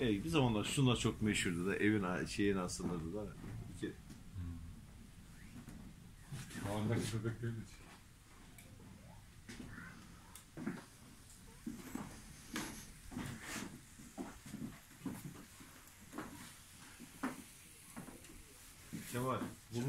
Evet bir zamanlar şunlar çok meşhurdu da evin a- şeyin aslında da. İki, hmm. Havandaki bebeklerin için. Kemal bunlar